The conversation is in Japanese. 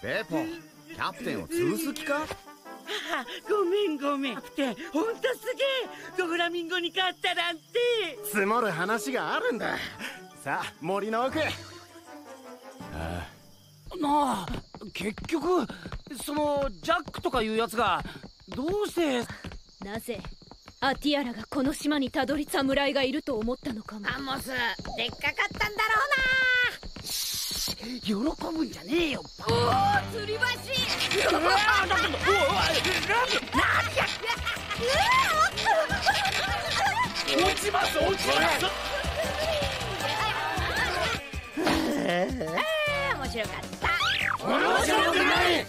ペポキャプテンを潰す気か？ごめんごめん。キャプテンほんとすげえ。ドフラミンゴに勝ったなんて。積もる話があるんだ。さあ森の奥へ。ああまあ結局そのジャックとかいうやつがどうして？なぜ？アティアラがこの島にたどり侍がいると思ったのかも。アンモスでっかかったんだろ喜ぶんじゃねえようなおお吊り橋。うわーだけどおいおい落ちます落ちますあー面白かった。面白くない